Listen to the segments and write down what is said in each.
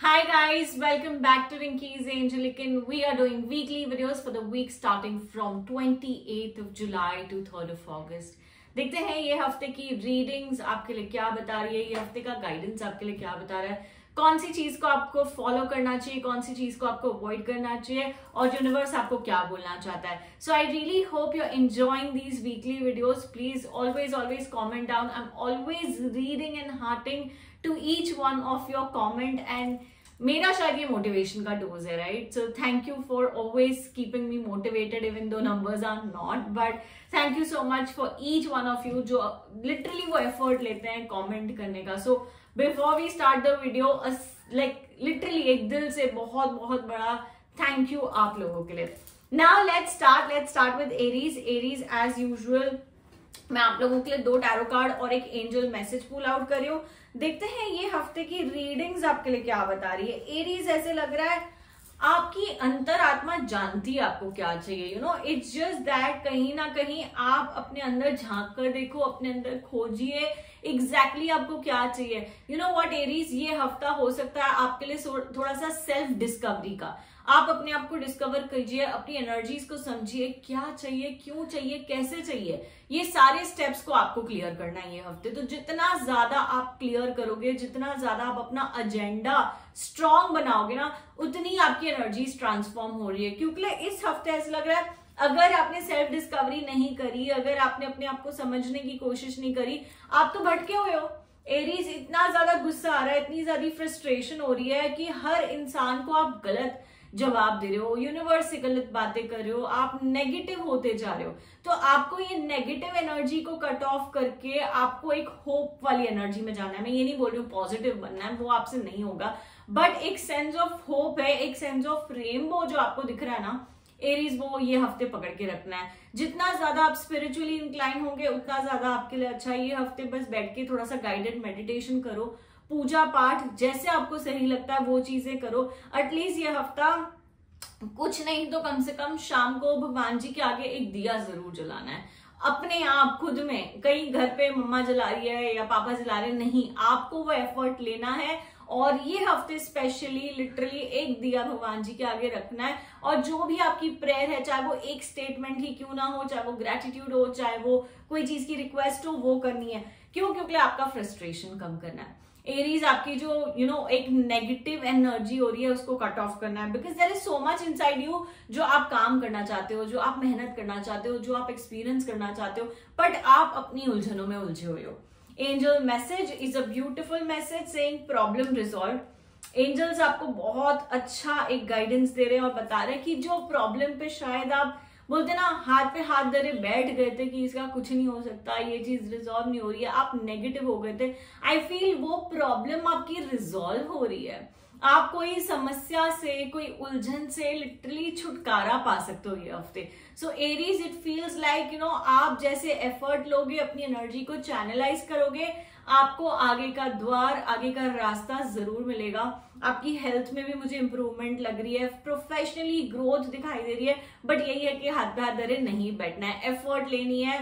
Hi guys, welcome back to Rinky's Angelican. We are doing weekly videos for the week starting from 28th of July to 3rd of August. देखते हैं ये हफ़्ते की readings आपके लिए क्या बता रही है ये हफ़्ते का गाइडेंस आपके लिए क्या बता रहा है कौन सी चीज़ को आपको फॉलो करना चाहिए कौन सी चीज़ को आपको अवॉइड करना चाहिए और यूनिवर्स आपको क्या बोलना चाहता है so I really hope you are enjoying these weekly videos please always always comment down I am always reading and hearting to each one of your comment and मेरा शायद ये मोटिवेशन का डोज है right so thank you for always keeping me motivated even though numbers are not but thank you so much for each one of you जो literally वो effort लेते हैं comment करने का. So before we start the video like literally एक दिल से बहुत बहुत बड़ा थैंक यू आप लोगों के लिए. Now let start let start with Aries Aries as usual मैं आप लोगों के लिए दो टैरो कार्ड और एक एंजल मैसेज पुल आउट कर रही हूँ। देखते हैं ये हफ़्ते की रीडिंग्स आपके लिए क्या बता रही है। एरीज ऐसे लग रहा है, आपकी अंतर आत्मा जानती है आपको क्या चाहिए you know it's just that कहीं ना कहीं आप अपने अंदर झाँक कर देखो, अपने अंदर खोजिए एग्जैक्टली exactly आपको क्या चाहिए। यू नो वॉट एरीज ये हफ़्ता हो सकता है आपके लिए थोड़ा सा सेल्फ डिस्कवरी का। आप अपने आप को डिस्कवर कीजिए, अपनी एनर्जीज को समझिए, क्या चाहिए, क्यों चाहिए, कैसे चाहिए, ये सारे स्टेप्स को आपको क्लियर करना है ये हफ़्ते। तो जितना ज़्यादा आप क्लियर करोगे, जितना ज़्यादा आप अपना एजेंडा स्ट्रांग बनाओगे ना, उतनी आपकी एनर्जीज ट्रांसफॉर्म हो रही है। क्योंकि इस हफ़्ते ऐसा लग रहा है, अगर आपने सेल्फ डिस्कवरी नहीं करी, अगर आपने अपने आप को समझने की कोशिश नहीं करी, आप तो भटके हुए हो। एरीज इतना ज़्यादा गुस्सा आ रहा है, इतनी ज़्यादा फ्रस्ट्रेशन हो रही है कि हर इंसान को आप गलत जवाब दे रहे हो यूनिवर्स से गलत बातें कर रहे हो, आप नेगेटिव होते जा रहे हो। तो आपको ये नेगेटिव एनर्जी को कट ऑफ़ करके आपको एक होप वाली एनर्जी में जाना है। मैं ये नहीं बोल रही हूँ पॉजिटिव बनना है, वो आपसे नहीं होगा। बट एक सेंस ऑफ़ होप है, एक सेंस ऑफ़ रेमबो जो आपको दिख रहा है ना एरीज वो ये हफ़्ते पकड़ के रखना है। जितना ज़्यादा आप स्पिरिचुअली इंक्लाइन होंगे, उतना ज़्यादा आपके लिए अच्छा है। ये हफ़्ते बस बैठ के थोड़ा सा गाइडेड मेडिटेशन करो पूजा पाठ जैसे आपको सही लगता है, वो चीज़ें करो। एटलीस्ट ये हफ़्ता कुछ नहीं तो कम से कम शाम को भगवान जी के आगे एक दिया ज़रूर जलाना है। अपने आप खुद में, कहीं घर पे मम्मा जला रही है या पापा जला रहे नहीं, आपको वो एफर्ट लेना है और ये हफ़्ते स्पेशली लिटरली एक दिया भगवान जी के आगे रखना है। और जो भी आपकी प्रेयर है, चाहे वो एक स्टेटमेंट ही क्यों ना हो, चाहे वो ग्रेटिट्यूड हो, चाहे वो कोई चीज़ की रिक्वेस्ट हो, वो करनी है। क्यों? क्योंकि आपका फ्रस्ट्रेशन कम करना है। एरीज आपकी जो यू you नो know, एक नेगेटिव एनर्जी हो रही है उसको कट ऑफ़ करना है। Because there is so much inside you जो आप काम करना चाहते हो जो आप मेहनत करना चाहते हो जो आप एक्सपीरियंस करना चाहते हो बट आप अपनी उलझनों में उलझे हुए हो। Angel message is a beautiful message saying problem resolve angels आपको बहुत अच्छा एक गाइडेंस दे रहे हैं और बता रहे हैं कि जो प्रॉब्लम पे शायद आप बोलते ना, हाथ पे हाथ धरे बैठ गए थे कि इसका कुछ नहीं हो सकता, ये चीज़ रिजॉल्व नहीं हो रही है, आप नेगेटिव हो गए थे। आई फील वो प्रॉब्लम आपकी रिजॉल्व हो रही है। आप कोई समस्या से, कोई उलझन से लिटरली छुटकारा पा सकते हो ये हफ़्ते। So Aries it feels like you know आप जैसे एफर्ट लोगे, अपनी एनर्जी को चैनलाइज करोगे आपको आगे का द्वार, आगे का रास्ता ज़रूर मिलेगा। आपकी हेल्थ में भी मुझे इंप्रूवमेंट लग रही है। प्रोफेशनली ग्रोथ दिखाई दे रही है बट यही है कि हाथ पे हाथ धरे नहीं बैठना है। एफर्ट लेनी है।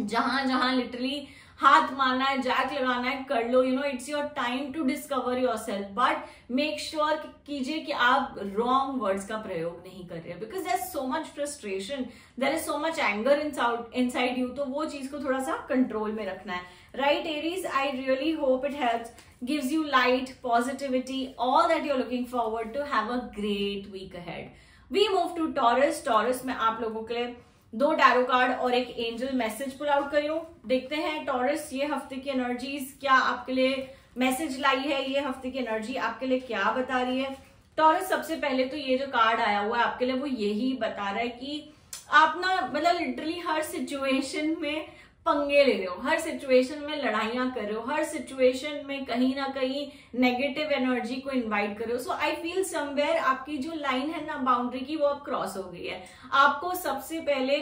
जहाँ जहाँ लिटरली हाथ मारना है जैक लगाना है, कर लो you know it's your time to discover yourself but make sure कीजिए कि आप रॉन्ग वर्ड्स का प्रयोग नहीं कर रहे because there so much frustration there is so much anger in inside you तो वो चीज़ को थोड़ा सा कंट्रोल में रखना है. Right Aries I really hope it help gives you light, positivity, all that you're looking forward to. Have a great week ahead. We move to taurus. Taurus में आप लोगों के लिए दो टैरो कार्ड और एक एंजल मैसेज पुल आउट करियो। देखते हैं टॉरस ये हफ़्ते की एनर्जीज क्या आपके लिए मैसेज लाई है? ये हफ़्ते की एनर्जी आपके लिए क्या बता रही है? टॉरस सबसे पहले तो ये जो कार्ड आया हुआ है, आपके लिए वो यही बता रहा है कि आप ना मतलब लिटरली हर सिचुएशन में पंगे ले रहे हो। हर सिचुएशन में लड़ाइयाँ कर रहे हो। हर सिचुएशन में कहीं ना कहीं नेगेटिव एनर्जी को इनवाइट कर रहे हो। सो आई फील समवेयर आपकी जो लाइन है ना बाउंड्री की, वो अब क्रॉस हो गई है। आपको सबसे पहले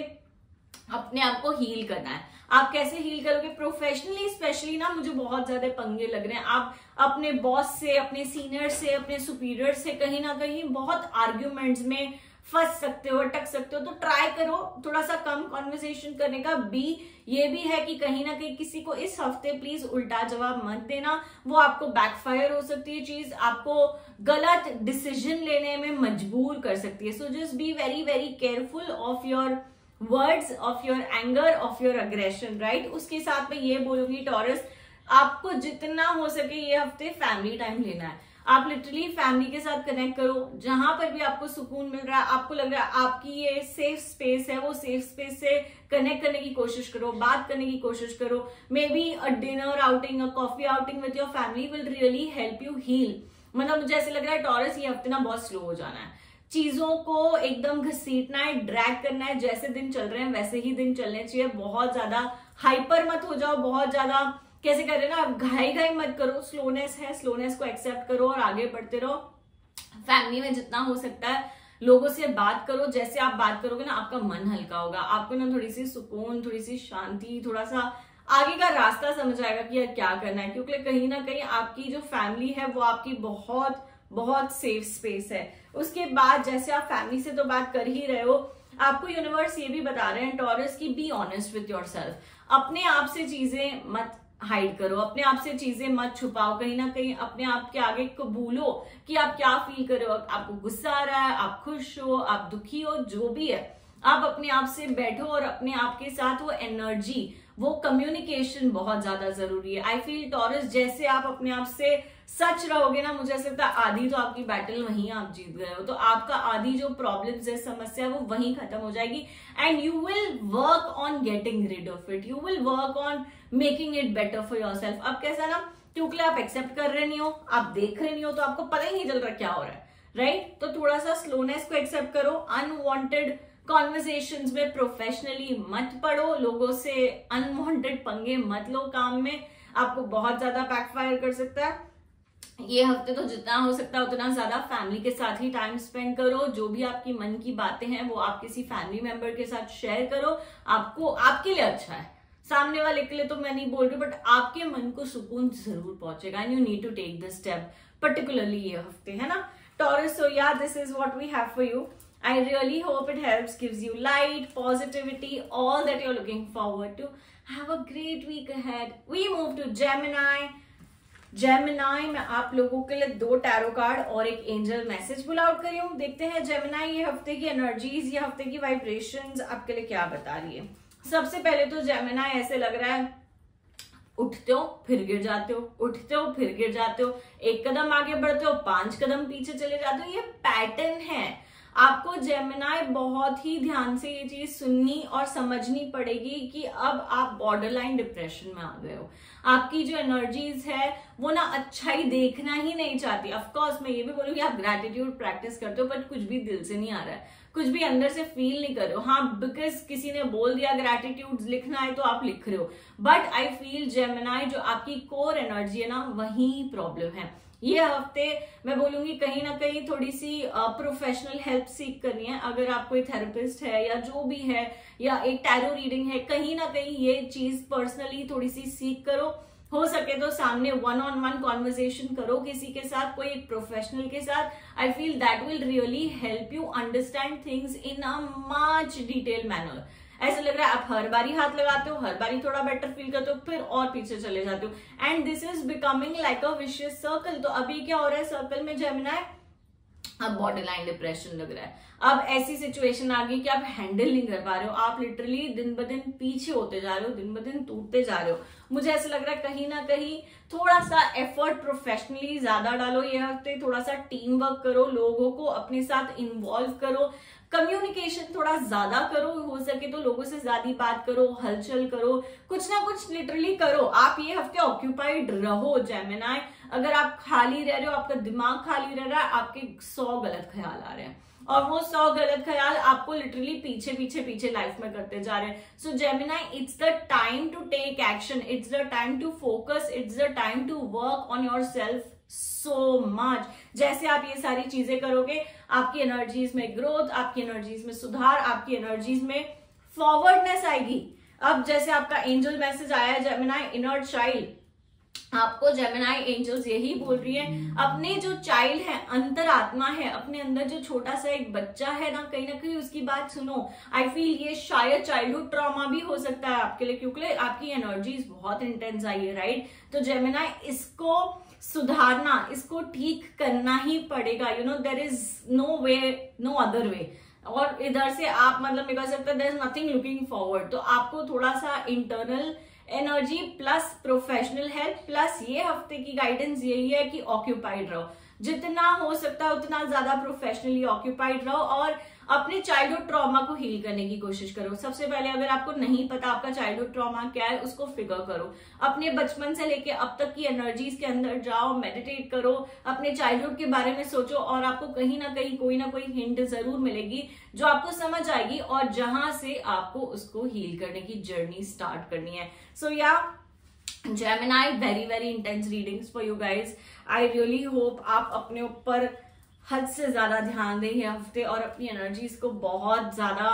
अपने आप को हील करना है। आप कैसे हील करोगे? प्रोफेशनली स्पेशली ना, मुझे बहुत ज़्यादा पंगे लग रहे हैं। आप अपने बॉस से, अपने सीनियर से, अपने सुपीरियर से कहीं ना कहीं बहुत आर्ग्यूमेंट्स में फंस सकते हो, अटक सकते हो तो ट्राई करो थोड़ा सा कम कॉन्वर्जेशन करने का। बी ये भी है कि कहीं ना कहीं किसी को इस हफ़्ते प्लीज़ उल्टा जवाब मत देना। वो आपको बैकफायर हो सकती है चीज़, आपको गलत डिसीज़न लेने में मजबूर कर सकती है। So just be very very careful of your words of your anger of your aggression right उसके साथ में ये बोलूँगी टॉरस आपको जितना हो सके ये हफ़्ते फैमिली टाइम लेना है। आप लिटरली फैमिली के साथ कनेक्ट करो, जहाँ पर भी आपको सुकून मिल रहा है, आपको लग रहा है आपकी ये सेफ़ स्पेस है, वो सेफ़ स्पेस से कनेक्ट करने की कोशिश करो, बात करने की कोशिश करो। Maybe a dinner outing a coffee outing with your family will really help you heal मतलब मुझे ऐसे लग रहा है टॉरस ये हफ़्ते ना बहुत स्लो हो जाना है। चीज़ों को एकदम घसीटना है ड्रैग करना है, जैसे दिन चल रहे हैं, वैसे ही दिन चलने चाहिए। बहुत ज़्यादा हाइपर मत हो जाओ, बहुत ज़्यादा कैसे कर रहे ना, आप घाई घाई मत करो स्लोनेस है स्लोनेस को एक्सेप्ट करो और आगे बढ़ते रहो। फैमिली में जितना हो सकता है, लोगों से बात करो, जैसे आप बात करोगे ना, आपका मन हल्का होगा। आपको ना थोड़ी सी सुकून थोड़ी सी शांति थोड़ा सा आगे का रास्ता समझ आएगा कि यार क्या करना है। क्योंकि कहीं ना कहीं आपकी जो फैमिली है, वो आपकी बहुत बहुत सेफ़ स्पेस है। उसके बाद जैसे आप फैमिली से तो बात कर ही रहे हो, आपको यूनिवर्स ये भी बता रहे हैं टॉरस की be honest with your self अपने आप से चीज़ें मत हाइड करो, अपने आप से चीज़ें मत छुपाओ, कहीं ना कहीं अपने आप के आगे कबूलो कि आप क्या फील करो आपको गुस्सा आ रहा है, आप खुश हो, आप दुखी हो, जो भी है। आप अपने आप से बैठो और अपने आप के साथ वो एनर्जी वो कम्युनिकेशन बहुत ज़्यादा ज़रूरी है। आई फील टॉरस जैसे आप अपने आप से सच रहोगे ना, मुझे ऐसा लगता है आधी तो आपकी बैटल वहीं आप जीत गए हो। तो आपका आधी जो प्रॉब्लम्स है, समस्या, वो वहीं खत्म हो जाएगी। And you will work on getting rid of it you will work on making it better for yourself अब कैसा ना, क्योंकि आप एक्सेप्ट कर रहे नहीं हो, आप देख रहे नहीं हो तो आपको पता ही नहीं चल रहा क्या हो रहा है। Right right? तो थोड़ा सा स्लोनेस को एक्सेप्ट करो। अनवांटेड कॉन्वर्जेशन में प्रोफेशनली मत पढ़ो लोगों से अनवांटेड पंगे मत लो काम में। आपको बहुत ज़्यादा बैकफायर कर सकता है। ये हफ़्ते तो जितना हो सकता है उतना ज़्यादा फैमिली के साथ ही टाइम स्पेंड करो जो भी आपकी मन की बातें हैं वो आप किसी फैमिली मेंबर के साथ शेयर करो आपको आपके लिए अच्छा है सामने वाले के लिए तो मैं नहीं बोल रही बट आपके मन को सुकून ज़रूर पहुंचेगा and you need to take the step particularly ये हफ़्ते है ना Taurus so yeah this is what we have for you I really hope it helps, gives you light, positivity, all that you're looking forward to. Have a great week ahead. We move to Gemini. Gemini मैं आप लोगों के लिए दो tarot card और एक angel message pull out करी हूँ। देखते हैं जेमिनाई ये हफ़्ते की एनर्जीज ये हफ़्ते की वाइब्रेशंस आपके लिए क्या बता रही है। सबसे पहले तो जेमिनाई ऐसे लग रहा है, उठते हो, फिर गिर जाते हो, उठते हो, फिर गिर जाते हो, एक कदम आगे बढ़ते हो, पाँच कदम पीछे चले जाते हो, ये पैटर्न है। आपको जेमिनाई बहुत ही ध्यान से ये चीज़ सुननी और समझनी पड़ेगी कि अब आप बॉर्डर लाइन डिप्रेशन में आ गए हो। आपकी जो एनर्जीज है, वो ना अच्छा ही देखना ही नहीं चाहती। अफकोर्स मैं ये भी बोलूँगी आप ग्रेटिट्यूड प्रैक्टिस करते हो बट कुछ भी दिल से नहीं आ रहा है। कुछ भी अंदर से फील नहीं कर रहे हो। हाँ बिकॉज़ किसी ने बोल दिया ग्रेटिट्यूड लिखना है तो आप लिख रहे हो। बट आई फील जेमिनाई जो आपकी कोर एनर्जी है ना, वही प्रॉब्लम है। ये हफ़्ते मैं बोलूँगी कहीं ना कहीं थोड़ी सी प्रोफेशनल हेल्प सीख करनी है। अगर आप कोई थेरेपिस्ट है या जो भी है या एक टैरो रीडिंग है, कहीं ना कहीं ये चीज़ पर्सनली थोड़ी सी सीख करो। हो सके तो सामने वन ऑन वन कॉन्वर्जेशन करो किसी के साथ, कोई एक प्रोफेशनल के साथ। I feel that will really help you understand things in a much detail manner ऐसा लग रहा है, आप हर बारी हाथ लगाते हो, हर बारी थोड़ा बेटर फील करते हो, फिर और पीछे चले जाते हो। And this is becoming like a vicious circle तो अभी क्या हो रहा है सर्कल में जेमिना है अब बॉडी लाइन डिप्रेशन लग रहा है। अब ऐसी सिचुएशन आ गई कि आप हैंडल नहीं कर पा रहे हो। आप लिटरली दिन ब दिन पीछे होते जा रहे हो, दिन ब दिन टूटते जा रहे हो। मुझे ऐसा लग रहा है, कहीं ना कहीं थोड़ा सा एफर्ट प्रोफेशनली ज़्यादा डालो ये हफ़्ते थोड़ा सा टीम वर्क करो, लोगों को अपने साथ इन्वॉल्व करो। कम्युनिकेशन थोड़ा ज़्यादा करो, हो सके तो लोगों से ज़्यादा बात करो, हलचल करो, कुछ ना कुछ लिटरली करो। आप ये हफ़्ते ऑक्यूपाइड रहो जेमिनाय अगर आप खाली रह रहे हो, आपका दिमाग खाली रह रहा है, आपके सौ गलत ख्याल आ रहे हैं। और वो सौ गलत ख्याल आपको लिटरली पीछे पीछे पीछे लाइफ में करते जा रहे हैं। So Gemini it's the time to take action it's the time to focus it's the time to work on yourself so much जैसे आप ये सारी चीज़ें करोगे, आपकी एनर्जीज में ग्रोथ आपकी एनर्जीज में सुधार, आपकी एनर्जीज में फॉरवर्डनेस आएगी। अब जैसे आपका एंजल मैसेज आया जेमिनाई इनर चाइल्ड आपको जेमिनाई एंजल्स यही बोल रही है, अपने जो चाइल्ड है अंतर आत्मा है, अपने अंदर जो छोटा सा एक बच्चा है ना, कहीं ना कहीं उसकी बात सुनो। आई फील ये शायद चाइल्डहुड ट्रॉमा भी हो सकता है आपके लिए, क्योंकि आपकी एनर्जीज बहुत इंटेंस आई है राइट तो जेमिनाई इसको सुधारना, इसको ठीक करना ही पड़ेगा you know there is no way no other way और इधर से आप मतलब मैं कह सकते there is nothing looking forward तो आपको थोड़ा सा internal energy plus professional health plus ये हफ़्ते की गाइडेंस यही है कि ऑक्यूपाइड रहो. जितना हो सकता है, उतना ज़्यादा प्रोफेशनली ऑक्यूपाइड रहो और अपने चाइल्डहुड ट्रॉमा को हील करने की कोशिश करो। सबसे पहले अगर आपको नहीं पता आपका चाइल्डहुड ट्रॉमा क्या है उसको फिगर करो। अपने बचपन से लेके अब तक की एनर्जीज के अंदर जाओ मेडिटेट करो अपने चाइल्डहुड के बारे में सोचो और आपको कहीं ना कहीं कोई ना कोई हिंट ज़रूर मिलेगी जो आपको समझ आएगी और जहाँ से आपको उसको हील करने की जर्नी स्टार्ट करनी है। So so, yeah Gemini very very intense readings for you guys I really hope आप अपने ऊपर हद से ज़्यादा ध्यान दें ये हफ़्ते और अपनी एनर्जीज को बहुत ज़्यादा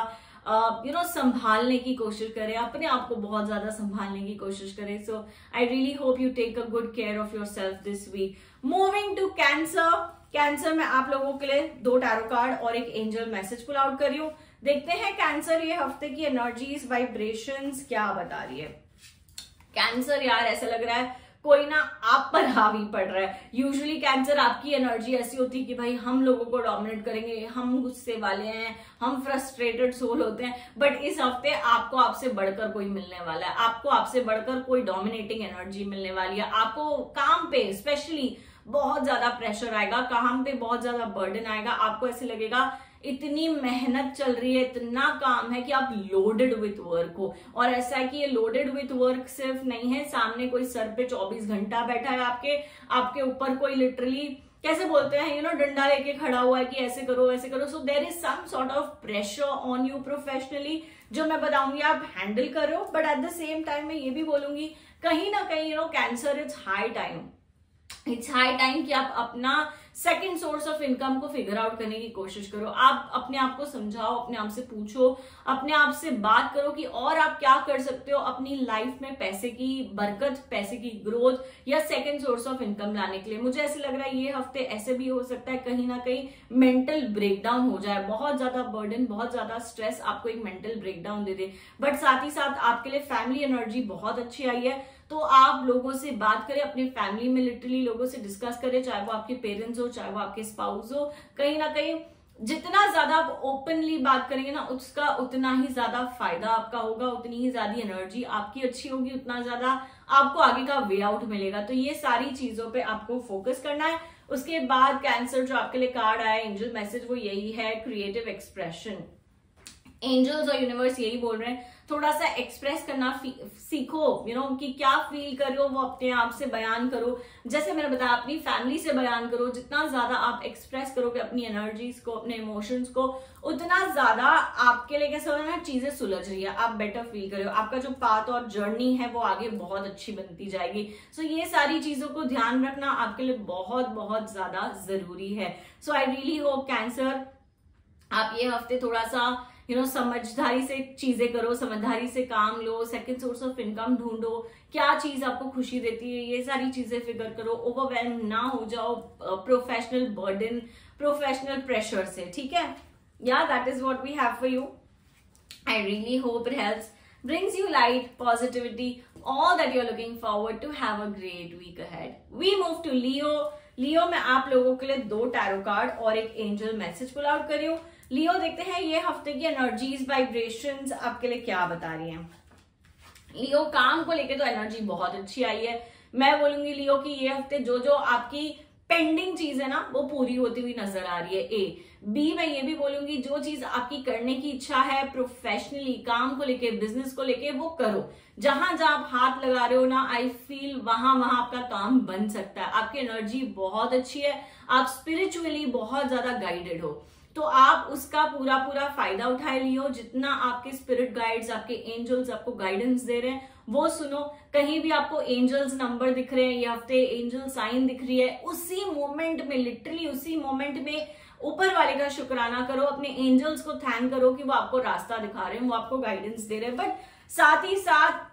यू नो संभालने की कोशिश करें। अपने आप को बहुत ज़्यादा संभालने की कोशिश करें। So I really hope you take a good care of yourself this week moving to Cancer Cancer में आप लोगों के लिए दो टैरो कार्ड और एक एंजल मैसेज पुल आउट करी हूँ। देखते हैं कैंसर ये हफ़्ते की एनर्जीज वाइब्रेशंस क्या बता रही है। कैंसर यार, ऐसा लग रहा है कोई ना आप पर हावी पड़ रहा है। यूजुअली कैंसर आपकी एनर्जी ऐसी होती है कि भाई हम लोगों को डोमिनेट करेंगे, हम गुस्से वाले हैं, हम फ्रस्ट्रेटेड सोल होते हैं। बट इस हफ़्ते आपको आपसे बढ़कर कोई मिलने वाला है। आपको आपसे बढ़कर कोई डोमिनेटिंग एनर्जी मिलने वाली है। आपको काम पे स्पेशली बहुत ज़्यादा प्रेशर आएगा, काम पे बहुत ज़्यादा बर्डन आएगा। आपको ऐसे लगेगा इतनी मेहनत चल रही है, इतना काम है कि आप लोडेड विथ वर्क हो। और ऐसा है कि ये लोडेड विथ वर्क सिर्फ़ नहीं है, सामने कोई सर पे 24 घंटा बैठा है आपके आपके ऊपर कोई लिटरली कैसे बोलते हैं यू नो डंडा लेके खड़ा हुआ है कि ऐसे करो ऐसे करो। So there is some sort of pressure on you professionally जो मैं बताऊँगी, आप हैंडल करो but at the same time मैं ये भी बोलूँगी, कहीं ना कहीं you know Cancer is high time it's high time कि आप अपना सेकेंड सोर्स ऑफ़ इनकम को फिगर आउट करने की कोशिश करो। आप अपने आप को समझाओ, अपने आप से पूछो, अपने आप से बात करो कि और आप क्या कर सकते हो अपनी लाइफ में पैसे की बरकत, पैसे की ग्रोथ या सेकेंड सोर्स ऑफ़ इनकम लाने के लिए। मुझे ऐसे लग रहा है, ये हफ़्ते ऐसे भी हो सकता है, कहीं ना कहीं मेंटल ब्रेकडाउन हो जाए। बहुत ज़्यादा बर्डन बहुत ज़्यादा स्ट्रेस आपको एक मेंटल ब्रेकडाउन दे दे। बट साथ ही साथ आपके लिए फैमिली एनर्जी बहुत अच्छी आई है। तो आप लोगों से बात करें, अपनी फैमिली में लिटरली लोगों से डिस्कस करें, चाहे वो आपके पेरेंट्स हो, चाहे वो आपके स्पाउस हो, कहीं ना कहीं जितना ज़्यादा आप ओपनली बात करेंगे ना, उसका उतना ही ज़्यादा फ़ायदा आपका होगा, उतनी ही ज़्यादा एनर्जी आपकी अच्छी होगी, उतना ज़्यादा आपको आगे का वे आउट मिलेगा। तो ये सारी चीज़ों पे आपको फोकस करना है। उसके बाद कैंसर जो आपके लिए कार्ड आया एंजल मैसेज वो यही है क्रिएटिव एक्सप्रेशन एंजल्स और यूनिवर्स यही बोल रहे हैं थोड़ा सा एक्सप्रेस करना सीखो यू you नो know, कि क्या फील कर रहे हो वो अपने आप से बयान करो। जैसे मैंने बताया अपनी फैमिली से बयान करो जितना ज़्यादा आप एक्सप्रेस करोगे अपनी एनर्जीज को अपने इमोशंस को उतना ज़्यादा आपके लिए कैसे हो रहा है चीज़ें सुलझ रही है। आप बेटर फील कर। रहे हो आपका जो पाथ और जर्नी है वो आगे बहुत अच्छी बनती जाएगी। सो so, ये सारी चीज़ों को ध्यान रखना आपके लिए बहुत बहुत ज़्यादा ज़रूरी है। So I really hope Cancer आप ये हफ़्ते थोड़ा सा यू नो समझदारी से चीज़ें करो समझदारी से काम लो सेकंड सोर्स ऑफ़ इनकम ढूंढो क्या चीज़ आपको खुशी देती है ये सारी चीज़ें फिगर करो ओवरवेलम ना हो जाओ प्रोफेशनल बर्डन प्रोफेशनल प्रेशर से ठीक है yeah that is what we have for you I really hope it helps brings you light, positivity, all that you're looking forward to have a great week ahead. We move to Leo. Leo में आप लोगों के लिए दो tarot card और एक angel message pull out करी हूँ लियो, देखते हैं ये हफ़्ते की एनर्जीज वाइब्रेशंस आपके लिए क्या बता रही हैं। लियो, काम को लेके तो एनर्जी बहुत अच्छी आई है। मैं बोलूँगी लियो कि ये हफ़्ते जो जो आपकी पेंडिंग चीज़ है ना, वो पूरी होती हुई नज़र आ रही है। ए, बी, मैं ये भी बोलूँगी, जो चीज़ आपकी करने की इच्छा है प्रोफेशनली काम को लेके बिज़नेस को लेके, वो करो। जहाँ जहाँ आप हाथ लगा रहे हो ना आई फील वहाँ वहाँ आपका काम बन सकता है। आपकी एनर्जी बहुत अच्छी है। आप स्पिरिचुअली बहुत ज़्यादा गाइडेड हो। तो आप उसका पूरा पूरा फ़ायदा उठाए लियो। जितना आपके स्पिरिट गाइड्स आपके एंजल्स आपको गाइडेंस दे रहे हैं वो सुनो। कहीं भी आपको एंजल्स नंबर दिख रहे हैं या हफ़्ते एंजल साइन दिख रही है उसी मोमेंट में लिटरली उसी मोमेंट में ऊपर वाले का शुक्राना करो अपने एंजल्स को थैंक करो कि वो आपको रास्ता दिखा रहे हैं वो आपको गाइडेंस दे रहे हैं। बट साथ ही साथ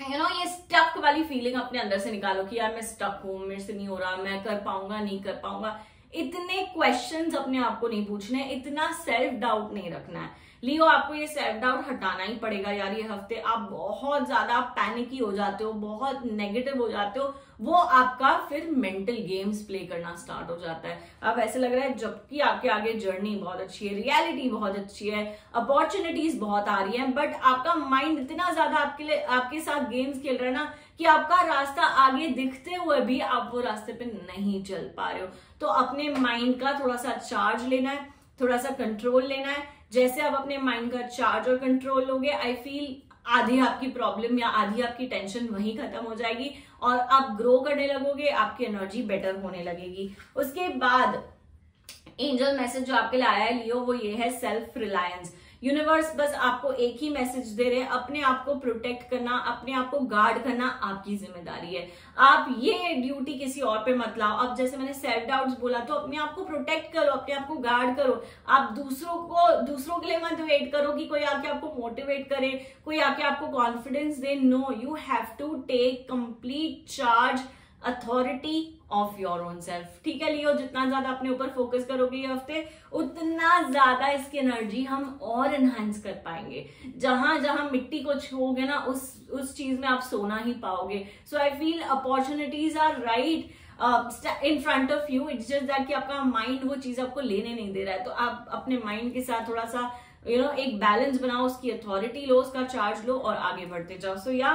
यू you नो know, ये स्टक वाली फीलिंग अपने अंदर से निकालो कि यार मैं स्टक हूँ मेरे से नहीं हो रहा मैं कर पाऊँगा नहीं कर पाऊँगा। इतने क्वेश्चंस अपने आप को नहीं पूछने, इतना सेल्फ डाउट नहीं रखना है। लियो, आपको ये सेल्फ डाउट हटाना ही पड़ेगा यार ये हफ़्ते। आप बहुत ज़्यादा पैनिकी हो जाते हो, बहुत नेगेटिव हो जाते हो। वो आपका फिर मेंटल गेम्स प्ले करना स्टार्ट हो जाता है। अब ऐसे लग रहा है जबकि आपके आगे जर्नी बहुत अच्छी है रियलिटी बहुत अच्छी है अपॉर्चुनिटीज़ बहुत आ रही है बट आपका माइंड इतना ज़्यादा आपके लिए, आपके साथ गेम्स खेल रहा है ना कि आपका रास्ता आगे दिखते हुए भी आप वो रास्ते पे नहीं चल पा रहे हो। तो अपने माइंड का थोड़ा सा चार्ज लेना है, थोड़ा सा कंट्रोल लेना है। जैसे आप अपने माइंड का चार्ज और कंट्रोल लोगे आई फील आधी आपकी प्रॉब्लम या आधी आपकी टेंशन वहीं खत्म हो जाएगी और आप ग्रो करने लगोगे, आपकी एनर्जी बेटर होने लगेगी। उसके बाद एंजल मैसेज जो आपके लिए आया है लियो वो ये है सेल्फ रिलायंस यूनिवर्स बस आपको एक ही मैसेज दे रहे हैं, अपने आप को प्रोटेक्ट करना, अपने आप को गार्ड करना आपकी ज़िम्मेदारी है। आप ये ड्यूटी किसी और पे मत लाओ। अब जैसे मैंने सेल्फ डाउट्स बोला तो अपने आप को प्रोटेक्ट करो, अपने आप को गार्ड करो। आप दूसरों को, दूसरों के लिए मत वेट करो कि कोई आके आपको मोटिवेट करे, कोई आके आपको confidence they. No you have to take complete charge authority of your own self ठीक है लियो जितना ज़्यादा अपने ऊपर फोकस करोगे ये हफ़्ते उतना ज़्यादा इसकी एनर्जी हम और एनहांस कर पाएँगे। जहाँ जहाँ मिट्टी को छोगे ना उस उस चीज़ में आप सोना ही पाओगे। So I feel opportunities are right in front of you it's just that कि आपका माइंड वो चीज़ आपको लेने नहीं दे रहा है। तो आप अपने माइंड के साथ थोड़ा सा यू you नो know, एक बैलेंस बनाओ उसकी अथॉरिटी लो उसका चार्ज लो और आगे बढ़ते जाओ। सो या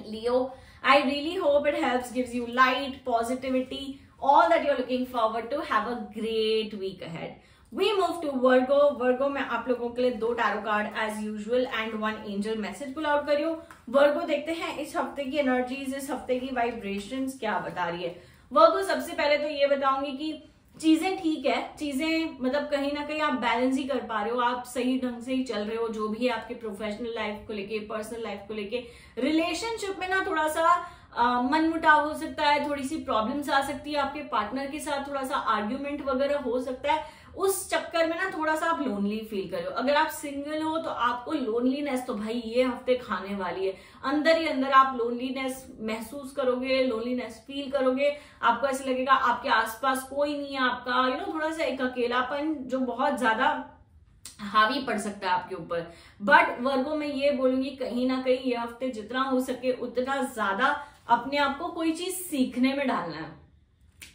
लियो I really hope it helps, gives you light, positivity, all that you're looking forward to. Have a great week ahead. We move to Virgo. Virgo में आप लोगों के लिए दो tarot card as usual and one angel message pull out करियो Virgo देखते हैं इस हफ़्ते की एनर्जीज इस हफ़्ते की vibrations क्या बता रही है वर्गो सबसे पहले तो ये बताऊँगी कि चीज़ें ठीक है, चीज़ें मतलब कहीं ना कहीं आप बैलेंस ही कर पा रहे हो, आप सही ढंग से ही चल रहे हो, जो भी है आपके प्रोफेशनल लाइफ को लेके पर्सनल लाइफ को लेके। रिलेशनशिप में ना थोड़ा सा मन मुटाव हो सकता है, थोड़ी सी प्रॉब्लम्स आ सकती है आपके पार्टनर के साथ, थोड़ा सा आर्ग्यूमेंट वगैरह हो सकता है। उस चक्कर में ना थोड़ा सा आप लोनली फील करो अगर आप सिंगल हो तो आपको लोनलीनेस तो भाई ये हफ़्ते खाने वाली है। अंदर ही अंदर आप लोनलीनेस महसूस करोगे लोनलीनेस फील करोगे। आपको ऐसे लगेगा आपके आसपास कोई नहीं है आपका यू नो थोड़ा सा एक अकेलापन जो बहुत ज़्यादा हावी पड़ सकता है आपके ऊपर। बट वर्गो में ये बोलूँगी, कहीं ना कहीं ये हफ़्ते जितना हो सके उतना ज़्यादा अपने आप को कोई चीज़ सीखने में डालना है।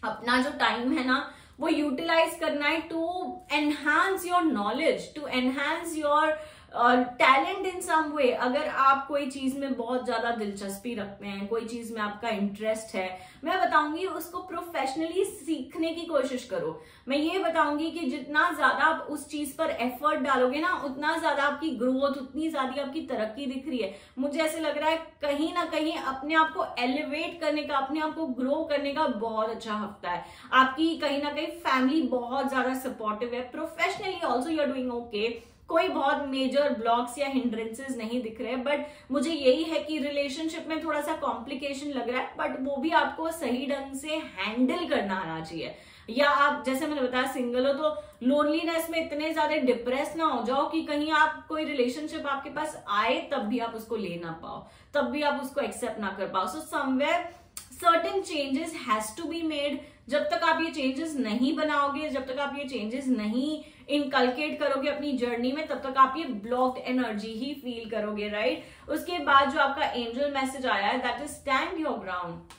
अपना जो टाइम है ना वो यूटिलाइज करना है to enhance your knowledge to enhance your talent in some way अगर आप कोई चीज़ में बहुत ज़्यादा दिलचस्पी रखते हैं, कोई चीज़ में आपका इंटरेस्ट है, मैं बताऊँगी उसको प्रोफेशनली सीखने की कोशिश करो। मैं ये बताऊँगी कि जितना ज़्यादा आप उस चीज़ पर एफर्ट डालोगे ना, उतना ज़्यादा आपकी ग्रोथ उतनी ज़्यादा आपकी तरक्की दिख रही है। मुझे ऐसे लग रहा है कहीं ना कहीं अपने आप को एलिवेट करने का, अपने आप को ग्रो करने का बहुत अच्छा हफ़्ता है। आपकी कहीं ना कहीं फैमिली बहुत ज़्यादा सपोर्टिव है। Professionally also you are doing okay कोई बहुत मेजर ब्लॉक्स या हिंड्रेंसेज नहीं दिख रहे बट मुझे यही है कि रिलेशनशिप में थोड़ा सा कॉम्प्लिकेशन लग रहा है बट वो भी आपको सही ढंग से हैंडल करना आना चाहिए। या आप, जैसे मैंने बताया सिंगल हो तो लोनलीनेस में इतने ज़्यादा डिप्रेस ना हो जाओ कि कहीं आप, कोई रिलेशनशिप आपके पास आए, तब भी आप उसको ले ना पाओ, तब भी आप उसको एक्सेप्ट ना कर पाओ। So somewhere certain changes has to be made जब तक आप ये चेंजेस नहीं बनाओगे, जब तक आप ये चेंजेस नहीं इनकलकेट करोगे अपनी जर्नी में, तब तक आप ये ब्लॉक्ड एनर्जी ही फील करोगे राइट उसके बाद जो आपका एंजल मैसेज आया है that is stand your ground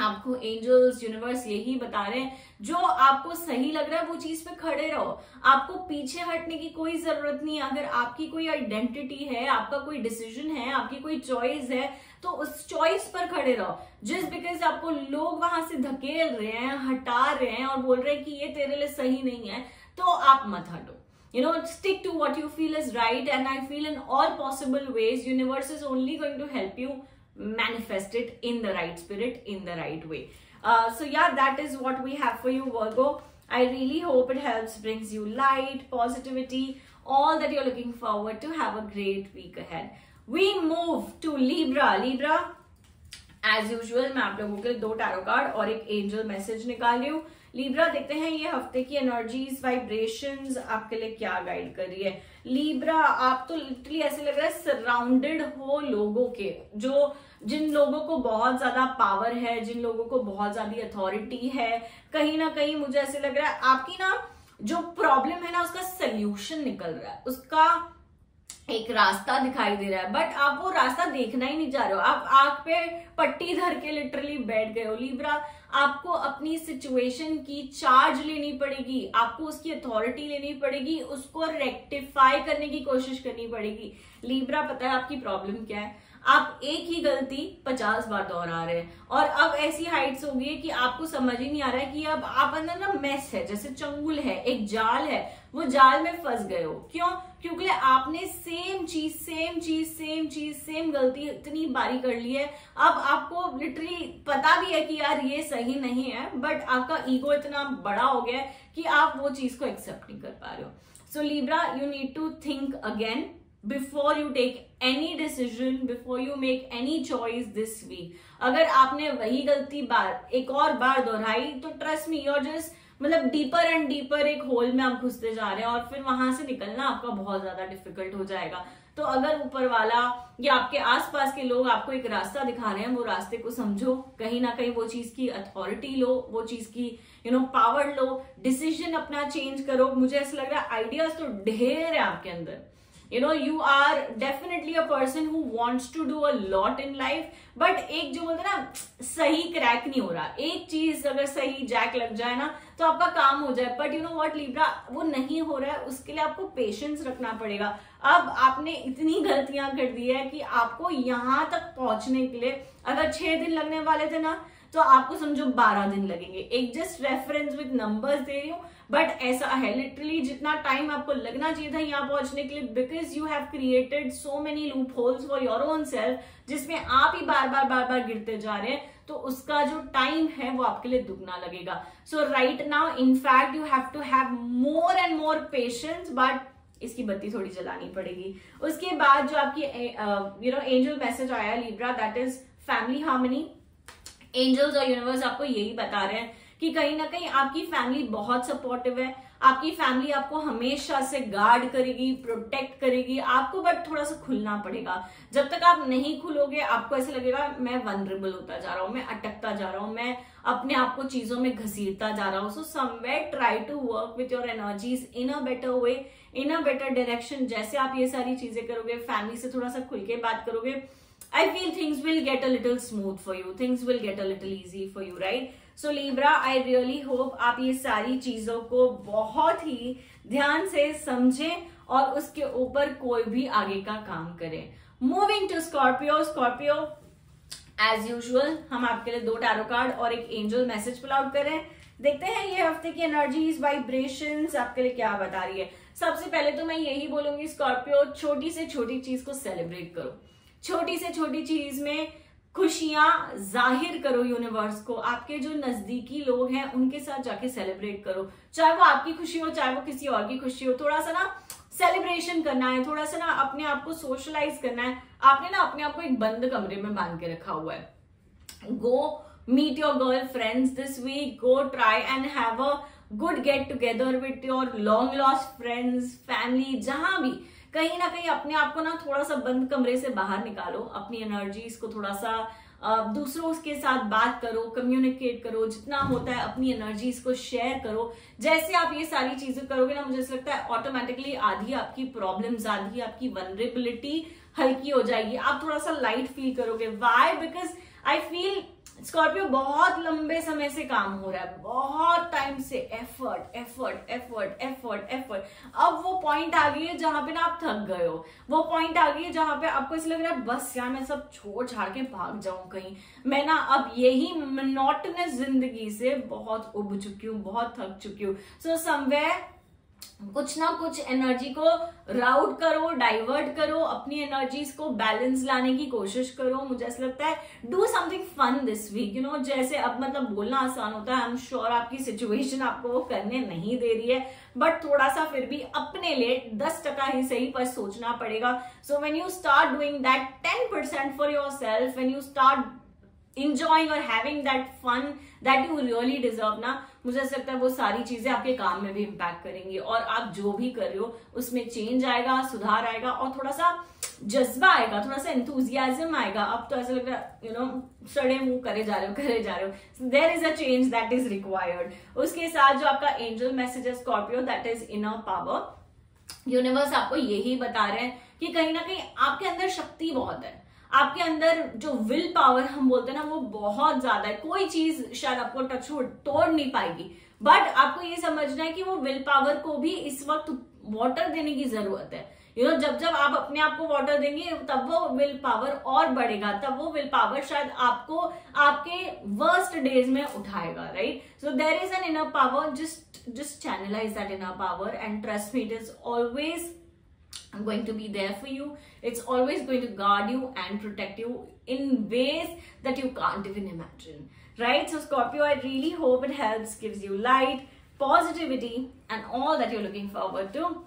आपको एंजल्स यूनिवर्स यही बता रहे हैं, जो आपको सही लग रहा है, वो चीज़ पे खड़े रहो। आपको पीछे हटने की कोई ज़रूरत नहीं अगर आपकी कोई आइडेंटिटी है, आपका कोई डिसीज़न है, आपकी कोई चॉइस है तो उस चॉइस पर खड़े रहो। जस्ट बिकॉज़ आपको लोग वहाँ से धकेल रहे हैं, हटा रहे हैं और बोल रहे हैं कि ये तेरे लिए सही नहीं है तो आप मत हटो। You know stick to what you feel is right and I feel in all possible ways universe is only going to help you manifest it in the right spirit in the right way so yeah that is what we have for you work go I really hope it help brings you light positivity all that you're looking forward to have a great week had we move to Libra Libra as usual मैं आप लोगों के दो tarot और एक angel message निकाली हूँ। Libra देखते हैं ये हफ़्ते की एनर्जीज वाइब्रेशंस आपके लिए क्या गाइड कर रही है। लीब्रा आप तो लिटरली ऐसे लग रहा है सराउंडेड हो लोगों के, जो जिन लोगों को बहुत ज़्यादा पावर है, जिन लोगों को बहुत ज़्यादा अथॉरिटी है, कहीं ना कहीं मुझे ऐसे लग रहा है, आपकी ना जो प्रॉब्लम है ना, उसका सोल्यूशन निकल रहा है। उसका एक रास्ता दिखाई दे रहा है बट आप वो रास्ता देखना ही नहीं चाह रहे हो। आप आग पे पट्टी धर के लिटरली बैठ गए हो। लीब्रा आपको अपनी सिचुएशन की चार्ज लेनी पड़ेगी, आपको उसकी अथॉरिटी लेनी पड़ेगी, उसको रेक्टिफाई करने की कोशिश करनी पड़ेगी। लीब्रा पता है आपकी प्रॉब्लम क्या है? आप एक ही गलती पचास बार दोहरा रहे हैं। और अब ऐसी हाइट्स हो गई है कि आपको समझ ही नहीं आ रहा है कि अब आप अंदर ना मेस है, जैसे चंगुल है, एक जाल है, वो जाल में फंस गए हो। क्यों? क्योंकि आपने सेम चीज़ सेम चीज़ सेम चीज़ सेम गलती इतनी बारी कर ली है। अब आपको लिटरली पता भी है कि यार ये सही नहीं है बट आपका ईगो इतना बड़ा हो गया है कि आप वो चीज़ को एक्सेप्ट नहीं कर पा रहे हो। So Libra you need to think again before you take any decision before you make any choice this week अगर आपने वही गलती बार, एक और बार दोहराई तो ट्रस्ट मी योर जस्ट मतलब डीपर एंड डीपर एक होल में आप घुसते जा रहे हैं और फिर वहाँ से निकलना आपका बहुत ज़्यादा डिफ़िकल्ट हो जाएगा। तो अगर ऊपर वाला या आपके आसपास के लोग आपको एक रास्ता दिखा रहे हैं, वो रास्ते को समझो। कहीं ना कहीं वो चीज़ की अथॉरिटी लो, वो चीज़ की यू नो पावर लो। डिसीज़न अपना चेंज करो। मुझे ऐसा लग रहा है आइडियाज़ तो ढेर है आपके अंदर। You know, you are definitely a person who wants to do a lot in life but एक जो बोलते ना, सही क्रैक नहीं हो रहा। एक चीज़ अगर सही जैक लग जाए ना तो आपका काम हो जाए। But you know what Libra वो नहीं हो रहा है। उसके लिए आपको पेशेंस रखना पड़ेगा। अब आपने इतनी गलतियाँ कर दी है कि आपको यहाँ तक पहुँचने के लिए, अगर छह दिन लगने वाले थे ना तो आपको समझो बारह दिन लगेंगे। एक जस्ट रेफरेंस विद नंबर्स दे रही हूँ बट ऐसा है लिटरली जितना टाइम आपको लगना चाहिए था यहाँ पहुँचने के लिए because you have created so many loopholes for your own self जिसमें आप ही बार बार बार बार गिरते जा रहे हैं तो उसका जो टाइम है वो आपके लिए दुगना लगेगा। So right now in fact you have to have more and more patience but इसकी बत्ती थोड़ी जलानी पड़ेगी। उसके बाद जो आपकी यू नो एंजल मैसेज आया Libra that is family harmony angels और यूनिवर्स आपको यही बता रहे हैं कि कहीं ना कहीं आपकी फैमिली बहुत सपोर्टिव है। आपकी फैमिली आपको हमेशा से गार्ड करेगी प्रोटेक्ट करेगी। आपको बट थोड़ा सा खुलना पड़ेगा। जब तक आप नहीं खुलोगे, आपको ऐसे लगेगा, मैं वनरेबल होता जा रहा हूँ, मैं अटकता जा रहा हूँ, मैं अपने आप को चीज़ों में घसीटता जा रहा हूँ। So somewhere try to work with your energies in a better way in a better direction जैसे आप ये सारी चीज़ें करोगे फैमिली से थोड़ा सा खुल के बात करोगे I feel things will get a little smooth for you. Things will get a little easy for you, right? So Libra I really hope आप ये सारी चीज़ों को बहुत ही ध्यान से समझें और उसके ऊपर कोई भी आगे का काम करें moving to Scorpio Scorpio as usual हम आपके लिए दो टैरो कार्ड और एक एंजल मैसेज पुल आउट करें देखते हैं ये हफ़्ते की एनर्जीज वाइब्रेशन आपके लिए क्या बता रही है सबसे पहले तो मैं यही बोलूँगी स्कॉर्पियो छोटी से छोटी चीज़ को सेलिब्रेट करो छोटी से छोटी चीज़ में खुशियाँ ज़ाहिर करो यूनिवर्स को। आपके जो नजदीकी लोग हैं, उनके साथ जाके सेलिब्रेट करो। चाहे वो आपकी खुशी हो, चाहे वो किसी और की खुशी हो, थोड़ा सा ना सेलिब्रेशन करना है, थोड़ा सा ना अपने आप को सोशलाइज करना है। आपने ना अपने आप को एक बंद कमरे में बाँध के रखा हुआ है। Go meet your girl friends this week go try and have a good get together with your long lost friends family जहाँ भी। कहीं ना कहीं अपने आप को ना थोड़ा सा बंद कमरे से बाहर निकालो, अपनी एनर्जीज को थोड़ा सा दूसरों के साथ बात करो कम्युनिकेट करो, जितना होता है अपनी एनर्जीज को शेयर करो। जैसे आप ये सारी चीज़ें करोगे ना, मुझे लगता है ऑटोमेटिकली आधी आपकी प्रॉब्लम्स आधी आपकी वनरेबिलिटी हल्की हो जाएगी। आप थोड़ा सा लाइट फील करोगे। Why because I feel Scorpio बहुत लंबे समय से काम हो रहा है, बहुत टाइम से effort effort effort effort effort अब वो पॉइंट आ गई है जहाँ पे ना आप थक गए हो। वो पॉइंट आ गई है जहाँ पे आपको ऐसा लग रहा है, बस यार, मैं सब छोड़ छाड़ के भाग जाऊँ कहीं। मैं ना अब यही मोनोटनस ज़िंदगी से बहुत उब चुकी हूँ, बहुत थक चुकी हूँ। सो समवेयर कुछ ना कुछ एनर्जी को राउट करो डाइवर्ट करो, अपनी एनर्जीज को बैलेंस लाने की कोशिश करो। मुझे ऐसा लगता है do something fun this week you know जैसे अब मतलब बोलना आसान होता है। आई एम श्योर आपकी सिचुएशन आपको वो करने नहीं दे रही है। बट थोड़ा सा फिर भी अपने लिए दस टका ही सही पर सोचना पड़ेगा। So when you start doing that ten percent for your self when you start enjoying और having that fun that you really deserve ना, मुझे ऐसा लगता है वो सारी चीज़ें आपके काम में भी इम्पैक्ट करेंगी और आप जो भी कर रहे हो, उसमें चेंज आएगा, सुधार आएगा और थोड़ा सा जज्बा आएगा थोड़ा सा एंथुजियाजम आएगा। अब तो ऐसा लग रहा है यू नो सड़े मुँह करे जा रहे हो, करे जा रहे हो। There is a change that is required उसके साथ जो आपका एंजल मैसेज है Scorpio that is in power universe आपको यही बता रहे हैं कि कहीं ना कहीं आपके अंदर शक्ति बहुत है। आपके अंदर जो विल पावर हम बोलते हैं ना वो बहुत ज़्यादा है। कोई चीज़ शायद आपको टच तोड़ नहीं पाएगी। बट आपको ये समझना है कि वो विल पावर को भी इस वक्त वाटर देने की ज़रूरत है। यू you नो know, जब जब आप अपने आप को वाटर देंगे तब वो विल पावर और बढ़ेगा। तब वो विल पावर शायद आपको आपके वर्स्ट डेज़ में उठाएगा right so there is an inner power just just channelise that inner power and trust me it is always I'm going to be there for you. It's always going to guard you and protect you in ways that you can't even imagine. Right? So Scorpio, I really hope it helps, gives you light, positivity and all that you're looking forward to.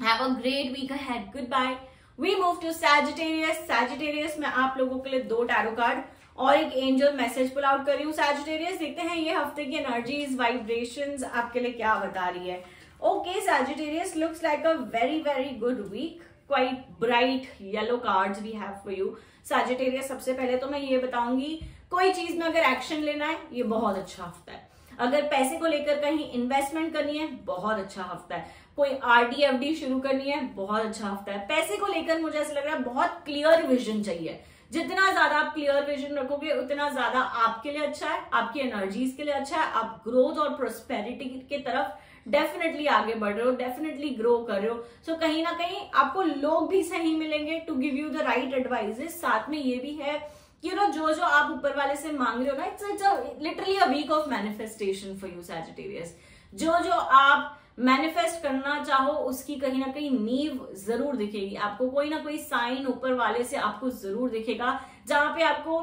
Have a great week ahead. Goodbye. We move to Sagittarius. Sagittarius में आप लोगों के लिए दो tarot card और एक angel message pull out कर रही हूँ सैजिटेरियस देखते हैं ये हफ्ते की एनर्जीज वाइब्रेशंस आपके लिए क्या बता रही है Okay, Sagittarius looks like a very, very good week. Quite bright yellow cards we have for you. Sagittarius सबसे पहले तो मैं ये बताऊँगी कोई चीज़ में अगर एक्शन लेना है ये बहुत अच्छा हफ़्ता है अगर पैसे को लेकर कहीं इन्वेस्टमेंट करनी है बहुत अच्छा हफ़्ता है कोई आरडी एफडी शुरू करनी है बहुत अच्छा हफ़्ता है पैसे को लेकर मुझे ऐसा लग रहा है बहुत क्लियर विजन चाहिए जितना ज़्यादा आप क्लियर विजन रखोगे उतना ज़्यादा आपके लिए अच्छा है आपकी एनर्जीज के लिए अच्छा है आप ग्रोथ और प्रोस्पेरिटी के तरफ़ डेफिनेटली आगे बढ़ रहे हो डेफिनेटली ग्रो कर रहे हो। सो so, कहीं ना कहीं आपको लोग भी सही मिलेंगे to give you the right advices साथ में ये भी है यू नो जो जो आप ऊपर वाले से मांग रहे हो ना it's it's literally a week of manifestation for you Sagittarius जो जो आप मैनिफेस्ट करना चाहो उसकी कहीं ना कहीं नींव ज़रूर दिखेगी। आपको कोई ना कोई साइन ऊपर वाले से आपको ज़रूर दिखेगा जहाँ पे आपको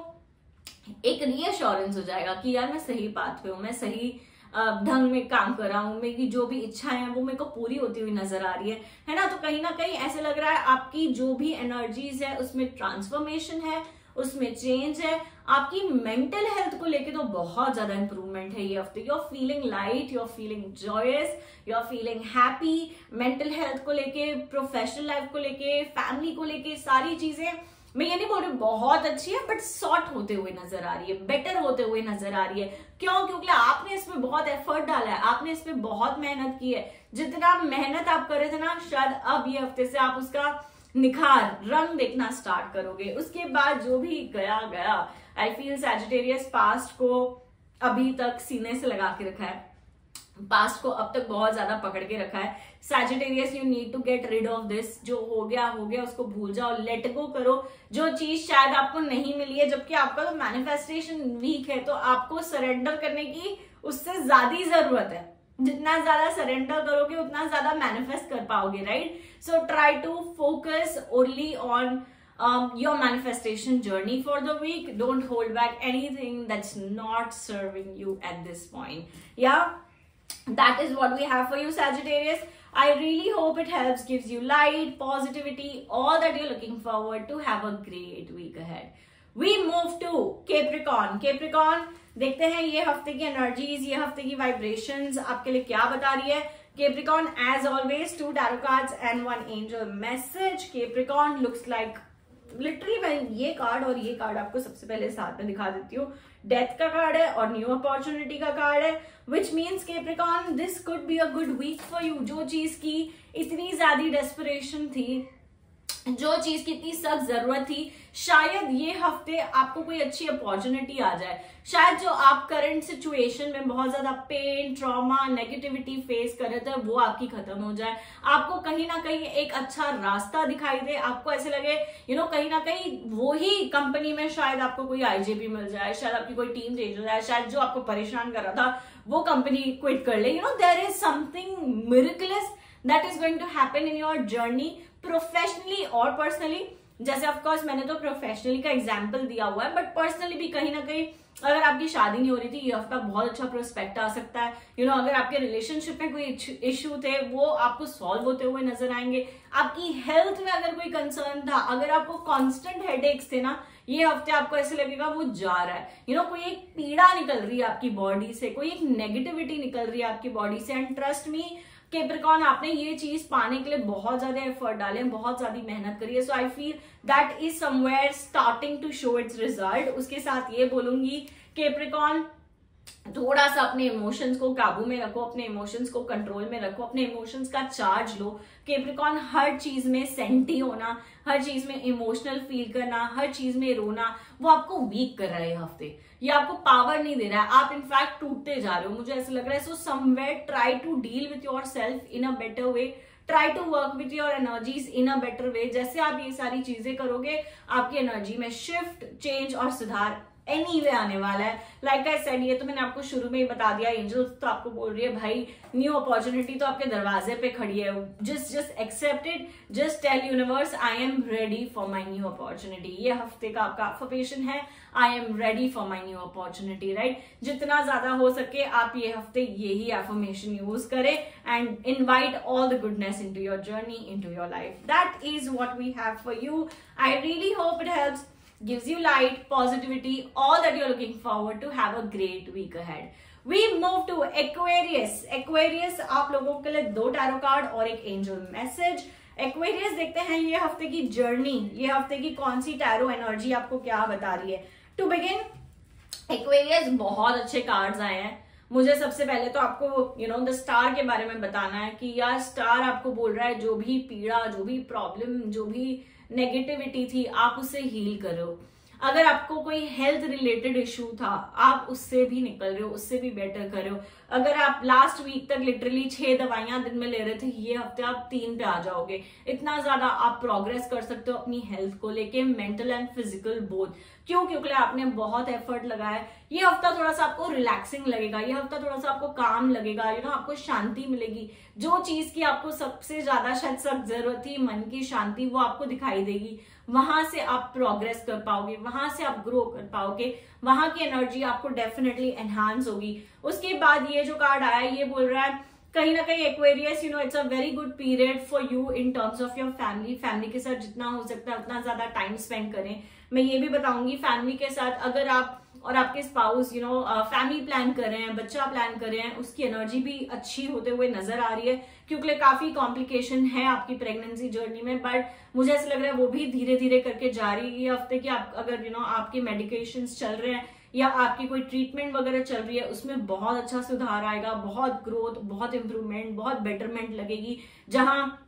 एक रीअश्योरेंस हो जाएगा कि यार मैं सही बात पे हूँ मैं सही ढंग में काम कर रहा हूँ, मेरी जो भी इच्छाएँ हैं, वो मेरे को पूरी होती हुई नज़र आ रही है। है ना? तो कहीं ना कहीं ऐसे लग रहा है आपकी जो भी एनर्जीज है, उसमें ट्रांसफॉर्मेशन है, उसमें चेंज है। आपकी मेंटल हेल्थ को लेके तो बहुत ज़्यादा इंप्रूवमेंट है ये हफ़्ते। You are feeling light you are feeling joyous you are feeling happy mental health को लेके प्रोफेशनल लाइफ को लेके फैमिली को लेके सारी चीज़ें मैं ये नहीं बोल रही बहुत अच्छी है बट शॉर्ट होते हुए नज़र आ रही है बेटर होते हुए नज़र आ रही है। क्यों? क्योंकि आपने इसमें बहुत एफर्ट डाला है, आपने इसमें बहुत मेहनत की है। जितना मेहनत आप कर रहे थे ना, शायद अब ये हफ़्ते से आप उसका निखार, रंग देखना स्टार्ट करोगे। उसके बाद जो भी गया गया। आई फील सैजिटेरियस पास्ट को अभी तक सीने से लगा के रखा है। पास्ट को अब तक बहुत ज़्यादा पकड़ के रखा है। Sagittarius you need to get rid of this जो हो गया हो गया, उसको भूल जाओ। लेट गो करो। जो चीज़ शायद आपको नहीं मिली है, जबकि आपका तो मैनिफेस्टेशन वीक है तो आपको सरेंडर करने की उससे ज़्यादा ज़रूरत है। जितना ज़्यादा सरेंडर करोगे, उतना ज़्यादा मैनिफेस्ट कर पाओगे right so try to focus only on your manifestation journey for the week don't hold back anything that's not serving you at this point yeah that is what we have for you sagittarius i really hope it helps gives you light positivity all that you're looking forward to have a great week ahead we move to capricorn capricorn देखते हैं ये हफ्ते की energies ये हफ्ते की vibrations आपके लिए क्या बता रही है Capricorn, as always, two tarot cards and one angel message. Capricorn looks like literally मैं ये कार्ड और ये कार्ड आपको सबसे पहले साथ में दिखा देती हूँ डेथ का कार्ड है और न्यू अपॉर्चुनिटी का कार्ड है which means Capricorn this could be a good week for you जो चीज़ की इतनी ज़्यादा डेस्परेशन थी जो चीज़ की इतनी सख्त ज़रूरत थी, शायद ये हफ़्ते आपको कोई अच्छी अपॉर्चुनिटी आ जाए। शायद जो आप करंट सिचुएशन में बहुत ज़्यादा पेन ट्रॉमा नेगेटिविटी फेस कर रहे थे, वो आपकी खत्म हो जाए। आपको कहीं ना कहीं एक अच्छा रास्ता दिखाई दे। आपको ऐसे लगे यू नो कहीं ना कहीं वो ही कंपनी में शायद आपको कोई आईजेपी मिल जाए, शायद आपकी कोई टीम चेंज हो जाए, शायद जो आपको परेशान कर रहा था, वो कंपनी क्विट कर ले। You know there is something miraculous that is going to happen in your journey professionally और पर्सनली जैसे ऑफकोर्स मैंने तो प्रोफेशनली का एग्ज़ाम्पल दिया हुआ है बट पर्सनली भी कहीं ना कहीं अगर आपकी शादी नहीं हो रही थी ये हफ़्ता बहुत अच्छा प्रोस्पेक्ट आ सकता है। यू you नो know, अगर आपके रिलेशनशिप में कोई इश्यू थे वो आपको सॉल्व होते हुए नज़र आएँगे। आपकी हेल्थ में अगर कोई कंसर्न था अगर आपको कॉन्स्टेंट हेडेक्स थे ना ये हफ़्ते आपको ऐसे लगेगा वो जा रहा है। यू you नो know, कोई एक पीड़ा निकल रही है आपकी बॉडी से कोई एक नेगेटिविटी निकल रही है आपकी बॉडी से। एंड ट्रस्ट मी केप्रिकॉन आपने ये चीज़ पाने के लिए बहुत ज़्यादा एफर्ट डाले, बहुत ज़्यादा मेहनत करी है। So I feel that is somewhere starting to show its result उसके साथ ये बोलूँगी केप्रिकॉन थोड़ा सा अपने इमोशंस को काबू में रखो, अपने इमोशंस को कंट्रोल में रखो, अपने इमोशंस का चार्ज लो केप्रिकॉन हर चीज़ में सेंटी होना, हर चीज़ में इमोशनल फील करना, हर चीज़ में रोना, वो आपको वीक कर रहा है हफ़्ते। ये आपको पावर नहीं दे रहा है। आप इनफैक्ट टूटते जा रहे हो। मुझे ऐसा लग रहा है so somewhere try to deal with your self in a better way try to work with your energies in a better way जैसे आप ये सारी चीज़ें करोगे, आपकी एनर्जी में शिफ्ट चेंज और सुधार एनी वे आने वाला है। लाइक आई सेड ये तो मैंने आपको शुरू में ही बता दिया एंजल्स तो आपको बोल रही है, भाई न्यू अपॉर्चुनिटी तो आपके दरवाजे पे खड़ी है। Just just accepted just tell universe I am ready for my new opportunity ये हफ़्ते का आपका अफर्मेशन है I am ready for my new opportunity right जितना ज़्यादा हो सके आप ये हफ़्ते यही एफर्मेशन यूज़ करें and invite all the goodness in to your journey in to your life that is what we have for you I really hope it helps gives you light, positivity, all that you're looking forward to. Have a great week ahead. We move to Aquarius. Aquarius आप लोगों के लिए दो tarot card और एक angel message Aquarius देखते हैं ये हफ़्ते की जर्नी ये हफ़्ते की कौन सी टैरो एनर्जी आपको क्या बता रही है टू बिगिन एक्वेरियस बहुत अच्छे कार्ड्स आए हैं मुझे सबसे पहले तो आपको यू नो द स्टार के बारे में बताना है कि यार स्टार आपको बोल रहा है, जो भी पीड़ा, जो भी प्रॉब्लम जो भी नेगेटिविटी थी, आप उसे हील करो। अगर आपको कोई हेल्थ रिलेटेड इश्यू था, आप उससे भी निकल रहे हो, उससे भी बेटर कर रहे हो। अगर आप लास्ट वीक तक लिटरली छह दवाइयाँ दिन में ले रहे थे, ये हफ़्ते आप तीन पे आ जाओगे। इतना ज़्यादा आप प्रोग्रेस कर सकते हो अपनी हेल्थ को लेके मेंटल एंड फ़िज़िकल बोथ क्यों? क्योंकि आपने बहुत एफर्ट लगाया। ये हफ़्ता थोड़ा सा आपको रिलैक्सिंग लगेगा, ये हफ़्ता थोड़ा सा आपको काम लगेगा यू नो आपको शांति मिलेगी। जो चीज़ की आपको सबसे ज़्यादा शायद सब ज़रूरत थी, मन की शांति, वो आपको दिखाई देगी। वहाँ से आप प्रोग्रेस कर पाओगे, वहाँ से आप ग्रो कर पाओगे, वहाँ की एनर्जी आपको डेफिनेटली एनहांस होगी। उसके बाद ये जो कार्ड आया, ये बोल रहा है, कहीं ना कहीं Aquarius you know it's a very good period for you in terms of your family family के साथ जितना हो सकता है, उतना ज़्यादा टाइम स्पेंड करें। मैं ये भी बताऊँगी फैमिली के साथ अगर आप और आपके spouse you know family plan कर रहे हैं, बच्चा प्लान कर रहे हैं, उसकी एनर्जी भी अच्छी होते हुए नज़र आ रही है, क्योंकि काफ़ी कॉम्प्लिकेशन है आपकी प्रेगनेंसी जर्नी में बट मुझे ऐसा लग रहा है वो भी धीरे धीरे करके जा रही है हफ़्ते की आप, अगर यू नो आपके मेडिकेशन चल रहे हैं, या आपकी कोई ट्रीटमेंट वगैरह चल रही है, उसमें बहुत अच्छा सुधार आएगा, बहुत ग्रोथ बहुत इंप्रूवमेंट बहुत बेटरमेंट लगेगी, जहाँ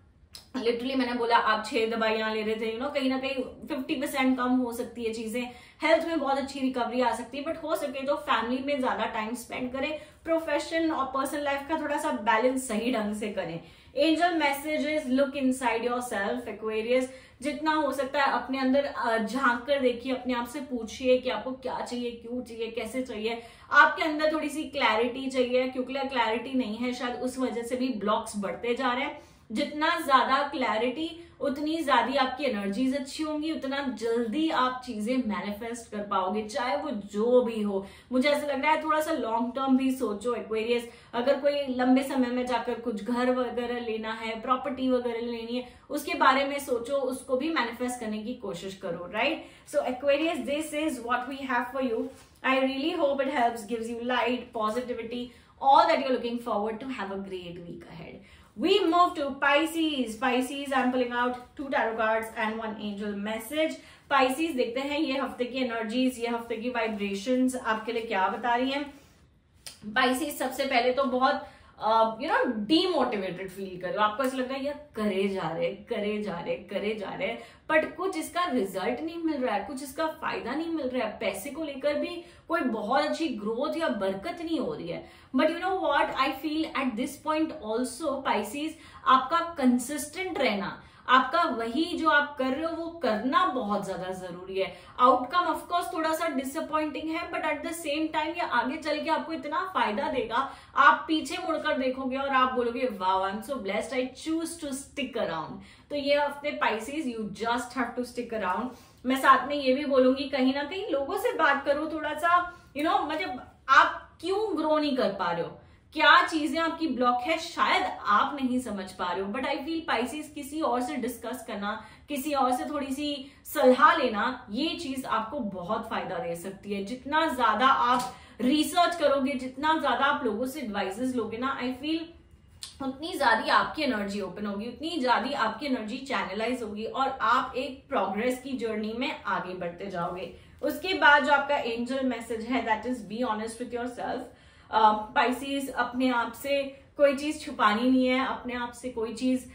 लिटरली मैंने बोला, आप छह दवाइयाँ ले रहे थे यू नो कहीं ना कहीं फिफ्टी परसेंट कम हो सकती है चीज़ें। हेल्थ में बहुत अच्छी रिकवरी आ सकती है बट हो सके तो फैमिली में ज़्यादा टाइम स्पेंड करें। प्रोफेशन और पर्सनल लाइफ का थोड़ा सा बैलेंस सही ढंग से करें। Angel messages look inside your self Aquarius जितना हो सकता है अपने अंदर झाँक कर देखिए, अपने आप से पूछिए कि आपको क्या चाहिए, क्यों चाहिए, कैसे चाहिए। आपके अंदर थोड़ी सी क्लैरिटी चाहिए, क्योंकि क्लैरिटी नहीं है, शायद उस वजह से भी ब्लॉक्स बढ़ते जा रहे हैं। जितना ज़्यादा क्लैरिटी उतनी ज़्यादा आपकी एनर्जीज अच्छी होंगी, उतना जल्दी आप चीज़ें मैनिफेस्ट कर पाओगे, चाहे वो जो भी हो। मुझे ऐसा लग रहा है थोड़ा सा लॉन्ग टर्म भी सोचो एक्वेरियस अगर कोई लंबे समय में जाकर कुछ घर वगैरह लेना है प्रॉपर्टी वगैरह लेनी है, उसके बारे में सोचो, उसको भी मैनिफेस्ट करने की कोशिश करो right so Aquarius this is what we have for you I really hope it helps gives you light positivity all that you're looking forward to have a great week ahead. We move to Pisces. Pisces, I'm pulling out two tarot cards and one angel message. Pisces देखते हैं ये हफ़्ते की energies ये हफ़्ते की vibrations आपके लिए क्या बता रही हैं Pisces सबसे पहले तो बहुत यू नो डीमोटिवेटेड फील कर रहे हो। आपको ऐसा लग रहा है, यार, करे जा रहे करे जा रहे करे जा रहे बट कुछ इसका रिज़ल्ट नहीं मिल रहा है, कुछ इसका फ़ायदा नहीं मिल रहा है। पैसे को लेकर भी कोई बहुत अच्छी ग्रोथ या बरकत नहीं हो रही है। But you know what I feel at this point also Pisces आपका कंसिस्टेंट रहना आपका वही जो आप कर रहे हो, वो करना बहुत ज़्यादा ज़रूरी है। आउटकम ऑफकोर्स थोड़ा सा डिसअपॉइंटिंग है but at the same time ये आगे चल के आपको इतना फ़ायदा देगा। आप पीछे मुड़कर देखोगे और आप बोलोगे wow I am so blessed I choose to stick around तो ये हफ़्ते Pisces you just have to stick around मैं साथ में ये भी बोलूँगी, कहीं ना कहीं लोगों से बात करो थोड़ा सा यू नो मतलब आप क्यों ग्रो नहीं कर पा रहे हो? क्या चीज़ें आपकी ब्लॉक है, शायद आप नहीं समझ पा रहे हो बट आई फील पाइसिस किसी और से डिस्कस करना, किसी और से थोड़ी सी सलाह लेना, ये चीज़ आपको बहुत फ़ायदा दे सकती है। जितना ज़्यादा आप रिसर्च करोगे, जितना ज़्यादा आप लोगों से एडवाइजेस लोगे ना आई फील उतनी ज़्यादा आपकी एनर्जी ओपन होगी, उतनी ज़्यादा आपकी एनर्जी चैनलाइज होगी और आप एक प्रोग्रेस की जर्नी में आगे बढ़ते जाओगे। उसके बाद जो आपका एंजल मैसेज है that is be honest with your self Pisces अपने आप से कोई चीज़ छुपानी नहीं है, अपने आप से कोई चीज़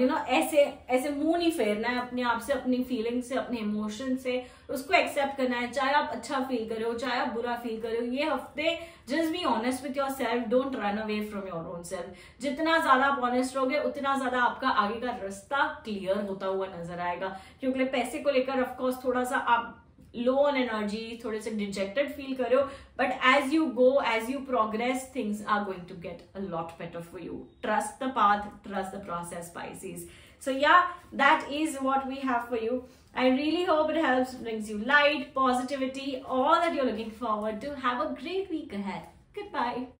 यू नो ऐसे ऐसे मुँह नहीं फेरना है, अपने आप से, अपनी फीलिंग से, अपने इमोशन से, उसको एक्सेप्ट करना है, चाहे आप अच्छा फील करे चाहे आप बुरा फील करे ये हफ़्ते just be honest with your self don't run away from your own self जितना ज़्यादा आप ऑनेस्ट रहोगे, उतना ज़्यादा आपका आगे का रास्ता क्लियर होता हुआ नज़र आएगा। क्योंकि पैसे को लेकर ऑफकोर्स थोड़ा सा आप लो ऑन एनर्जी थोड़े से डिजेक्टेड फील करो but as you go as you progress things are going to get a lot better for you trust the path trust the process Pisces so yeah that is what we have for you i really hope it helps brings you light positivity all that you're looking forward to have a great week ahead goodbye